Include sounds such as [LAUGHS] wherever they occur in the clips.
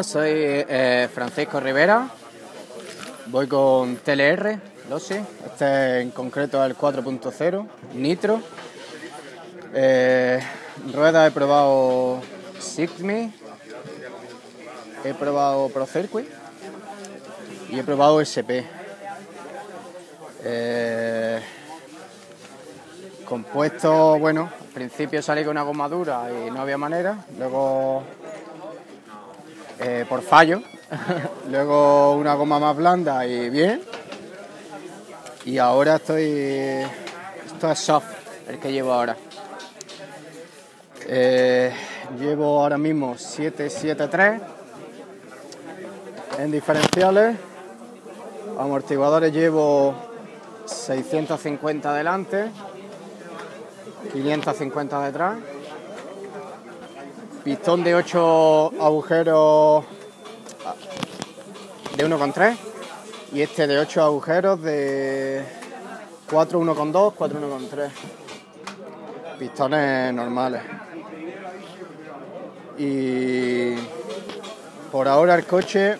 Soy eh, Francisco Rivera. Voy con TLR, Losi. Este en concreto es el 4.0 Nitro. Eh, rueda he probado Sigmi, he probado Pro Circuit y he probado SP. Eh, compuesto, bueno, al principio salí con una goma dura y no había manera. Luego eh, por fallo. Luego una goma más blanda y bien. Y ahora estoy. Esto es soft, el que llevo ahora. Eh, llevo ahora mismo 773 en diferenciales. Amortiguadores llevo 650 adelante, 550 detrás pistón de 8 agujeros de 1,3 y este de 8 agujeros de 4 1,2, 4 1,3. Pistones normales. Y por ahora el coche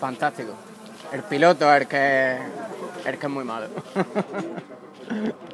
fantástico. El piloto es el que, el que es muy malo. [LAUGHS]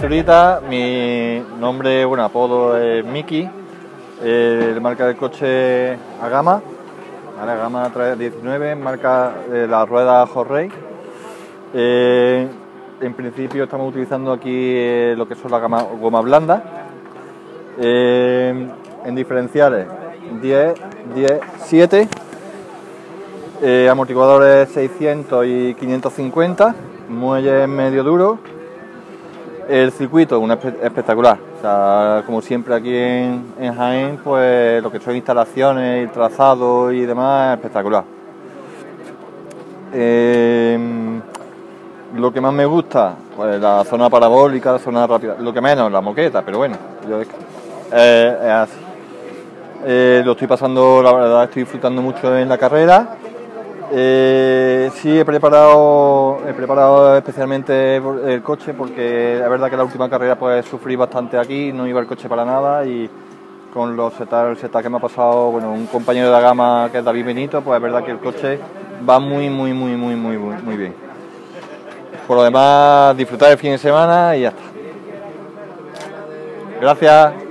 Zurita, mi nombre, bueno, apodo es Miki, eh, marca del coche Agama, ¿vale? Agama 19, marca la rueda Horrey. Eh, en principio estamos utilizando aquí eh, lo que son las gama, goma blanda. Eh, en diferenciales 10, 10, 7, eh, amortiguadores 600 y 550, muelles medio duro, el circuito es espectacular. Como siempre aquí en, Jaén, pues lo que son instalaciones, el trazado y demás, es espectacular. Eh, lo que más me gusta, pues la zona parabólica, la zona rápida. Lo que menos, la moqueta, pero bueno, yo es, eh, es así. Eh, lo estoy pasando, la verdad, estoy disfrutando mucho en la carrera. Eh, sí, he preparado, he preparado especialmente el coche porque es verdad que la última carrera pues sufrí bastante aquí, no iba el coche para nada y con los setas, que me ha pasado, bueno, un compañero de la gama que es David Benito, pues es verdad que el coche va muy, muy, muy, muy, muy, muy bien. Por lo demás, disfrutar el fin de semana y ya está. Gracias.